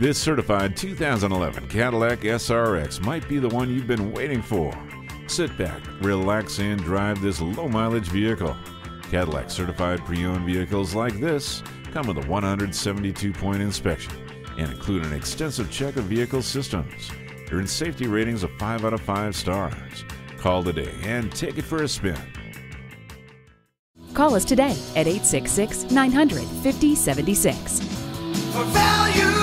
This certified 2011 Cadillac SRX might be the one you've been waiting for. Sit back, relax, and drive this low mileage vehicle. Cadillac certified pre owned vehicles like this come with a 172 point inspection and include an extensive check of vehicle systems. Earn safety ratings of 5 out of 5 stars. Call today and take it for a spin. Call us today at 866 900 5076.